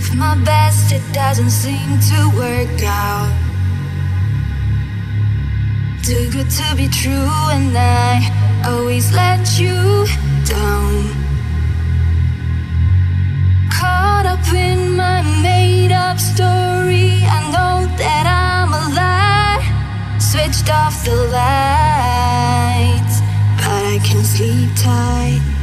with my best, it doesn't seem to work out. Too good to be true, and I always let you down. Caught up in my made up story, I know that I'm a lie. Switched off the lights, but I can sleep tight.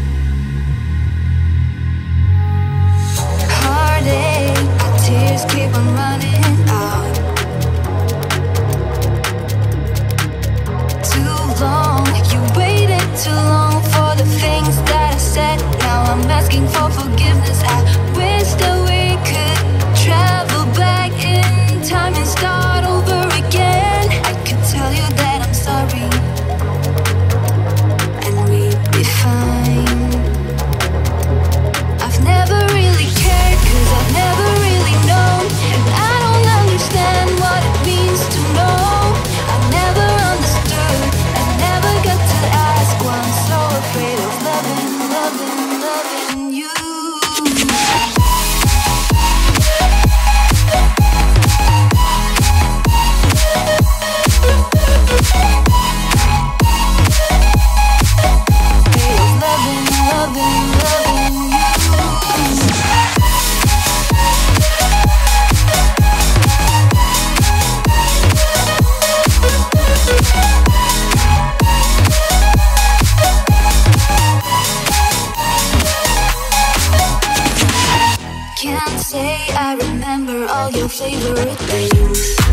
can't say I remember all your favorite things.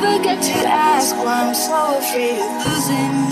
never get to ask why I'm so afraid of losing